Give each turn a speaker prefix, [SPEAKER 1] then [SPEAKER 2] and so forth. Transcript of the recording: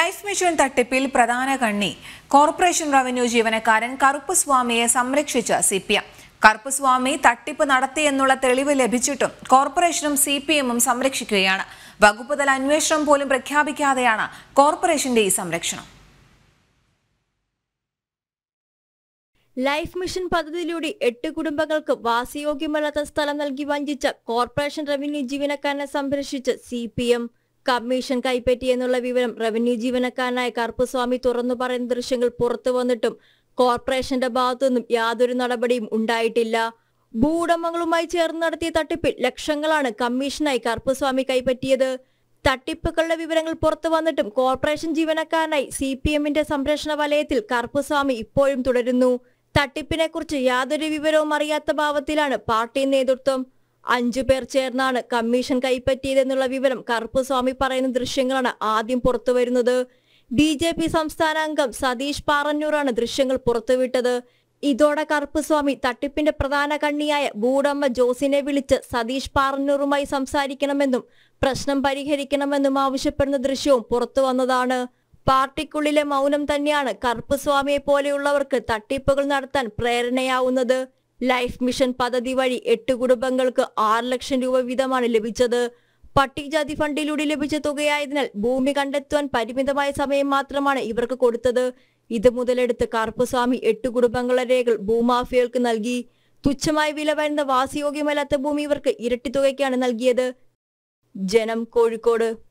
[SPEAKER 1] Life mission തട്ടിപ്പിൽ പ്രധാന കണ്ണി. കോർപ്പറേഷൻ റവന്യൂ ജീവനക്കാരൻ കറുപ്പുസ്വാമിയെ സംരക്ഷിച്ച സി പി എം. കറുപ്പുസ്വാമി തട്ടിപ്പ് നടത്തിയെന്നുള്ള തെളിവ് ലഭിച്ചിട്ടും കോർപ്പറേഷനും സി പി എമ്മും സംരക്ഷിക്കുകയാണ്. വകുപ്പ് തല അന്വേഷണം പോലും പ്രഖ്യാപിക്കാതെയാണ് കോർപ്പറേഷന്റെ ഈ സംരക്ഷണം.
[SPEAKER 2] ലൈഫ് മിഷൻ പദ്ധതിയിലൂടെ എട്ട് കുടുംബങ്ങൾക്ക് വാസയോഗ്യമല്ലാത്ത സ്ഥലം നൽകി വഞ്ചിച്ച കോർപ്പറേഷൻ റവന്യൂ ജീവനക്കാരനെ സംരക്ഷിച്ച സി പി എം. കമ്മീഷൻ കൈപ്പറ്റിയെന്നുള്ള വിവരം റവന്യൂ ജീവനക്കാരനായ കറുപ്പസ്വാമി തുറന്നു പറയുന്ന ദൃശ്യങ്ങൾ പുറത്തു വന്നിട്ടും കോർപ്പറേഷന്റെ ഭാഗത്തുനിന്നും യാതൊരു നടപടിയും ഉണ്ടായിട്ടില്ല. ഭൂവുടമകളുമായി ചേർന്ന് നടത്തിയ തട്ടിപ്പിൽ ലക്ഷങ്ങളാണ് കമ്മീഷനായി കറുപ്പസ്വാമി കൈപ്പറ്റിയത്. തട്ടിപ്പുകളുടെ വിവരങ്ങൾ പുറത്തു വന്നിട്ടും കോർപ്പറേഷൻ ജീവനക്കാരനായി സി പി എമ്മിന്റെ സംരക്ഷണ വലയത്തിൽ കറുപ്പസ്വാമി ഇപ്പോഴും തുടരുന്നു. തട്ടിപ്പിനെ കുറിച്ച് യാതൊരു വിവരവും അറിയാത്ത ഭാവത്തിലാണ് പാർട്ടി നേതൃത്വം അഞ്ചു പേർ ചേർന്നാണ് കമ്മീഷൻ കൈപ്പറ്റിയതെന്നുള്ള വിവരം കറുപ്പസ്വാമി പറയുന്ന ദൃശ്യങ്ങളാണ് ആദ്യം പുറത്തുവരുന്നത്. ബി ജെ പി സംസ്ഥാന അംഗം സതീഷ് പാറന്നൂറാണ് ദൃശ്യങ്ങൾ പുറത്തുവിട്ടത്. ഇതോടെ കറുപ്പസ്വാമി തട്ടിപ്പിന്റെ പ്രധാന കണ്ണിയായ ഭൂടമ്മ ജോസിനെ വിളിച്ച് സതീഷ് പാറന്നൂറുമായി സംസാരിക്കണമെന്നും പ്രശ്നം പരിഹരിക്കണമെന്നും ആവശ്യപ്പെടുന്ന ദൃശ്യവും പുറത്തു വന്നതാണ്. പാർട്ടിക്കുള്ളിലെ മൗനം തന്നെയാണ് കറുപ്പസ്വാമിയെ പോലെയുള്ളവർക്ക് തട്ടിപ്പുകൾ നടത്താൻ പ്രേരണയാവുന്നത്. ലൈഫ് മിഷൻ പദ്ധതി വഴി എട്ട് കുടുംബങ്ങൾക്ക് ആറ് ലക്ഷം രൂപ വീതമാണ് ലഭിച്ചത്. പട്ടികജാതി ഫണ്ടിലൂടെ ലഭിച്ച തുകയായതിനാൽ ഭൂമി കണ്ടെത്തുവാൻ പരിമിതമായ സമയം മാത്രമാണ് ഇവർക്ക് കൊടുത്തത്. ഇത് മുതലെടുത്ത് കറുപ്പുസ്വാമി എട്ട് കുടുംബങ്ങളുടെ രേഖകൾ ഭൂമാഫിയകൾക്ക് നൽകി. തുച്ഛമായ വില വരുന്ന വാസയോഗ്യമല്ലാത്ത ഭൂമി ഇവർക്ക് ഇരട്ടി തുകയ്ക്കാണ് നൽകിയത്. ജനം കോഴിക്കോട്.